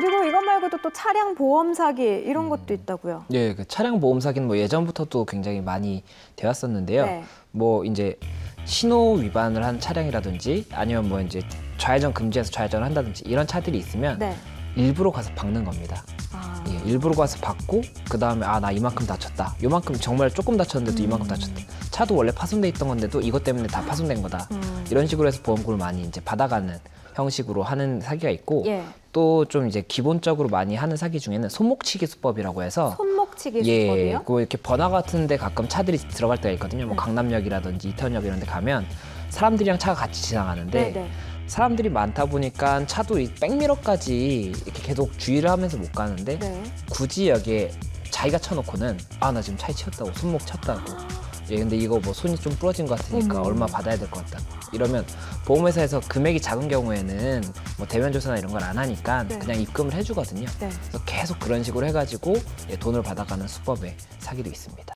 그리고 이것 말고도 또 차량 보험 사기 이런 음. 것도 있다고요. 예, 그 차량 보험 사기는 뭐 예전부터도 굉장히 많이 되었었는데요. 네. 뭐 이제 신호 위반을 한 차량이라든지 아니면 뭐 이제 좌회전 금지해서 좌회전을 한다든지 이런 차들이 있으면 네. 일부러 가서 박는 겁니다. 아, 예, 일부러 가서 받고 그 다음에 아 나 이만큼 다쳤다. 요만큼 정말 조금 다쳤는데도 이만큼 다쳤다. 차도 원래 파손돼 있던 건데도 이것 때문에 다 파손된 거다. 음. 이런 식으로 해서 보험금을 많이 이제 받아가는 형식으로 하는 사기가 있고 예. 또좀 이제 기본적으로 많이 하는 사기 중에는 손목치기 수법이라고 해서 손목치기 예, 수법이요? 그 이렇게 번화 같은데 가끔 차들이 들어갈 때가 있거든요. 뭐 네. 강남역이라든지 이태원역 이런 데 가면 사람들이랑 차가 같이 지나가는데 네, 네. 사람들이 많다 보니까 차도 이 백미러까지 이렇게 계속 주의를 하면서 못 가는데 네. 굳이 여기에 자기가 쳐놓고는 아 나 지금 차에 치였다고 손목 쳤다고 예 근데 이거 뭐 손이 좀 부러진 것 같으니까. 얼마 받아야 될 것 같다 이러면 보험회사에서 금액이 작은 경우에는 뭐 대면 조사나 이런 걸 안 하니까 네. 그냥 입금을 해주거든요 네. 그래서 계속 그런 식으로 해가지고 예, 돈을 받아가는 수법의 사기도 있습니다.